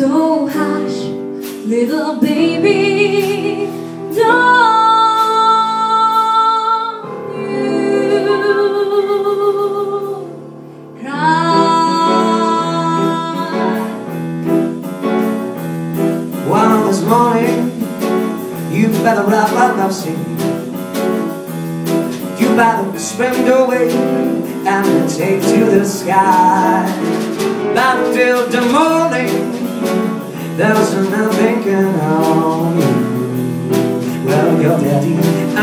So hush, little baby, don't you cry. One this morning, you better ride like I've seen. You better swim away and take to the sky. Not till the morning, there's no thinking on you. Well, your daddy and